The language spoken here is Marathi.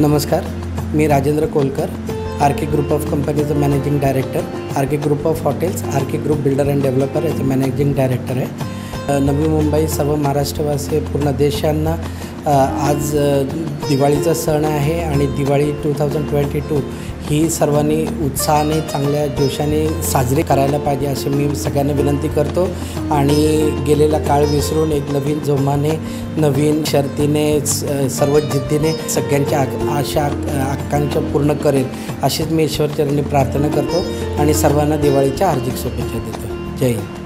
नमस्कार मी Rajendra Kolkar R K group of कंपनीचं managing director R K group of hotels R K group builder and developer याचं मॅनेजिंग डायरेक्टर आहे. नवी मुंबई सर्व महाराष्ट्रवासी पूर्ण देशांना आज दिवाळीचा सण आहे आणि Diwali two thousand twenty two ही सर्वांनी उत्साहाने चांगल्या जोशाने साजरी करायला पाहिजे अशी मी सगळ्यांना विनंती करतो. आणि गेलेला काळ विसरून एक नवीन जोमाने नवीन शर्तीने स- सर्व जिद्दीने सगळ्यांच्या आग आशा आक- आकांक्षा पूर्ण करेल अशीच मी ईश्वरचरणी प्रार्थना करतो आणि सर्वांना दिवाळीच्या हार्दिक शुभेच्छा देतो. जय हिंद.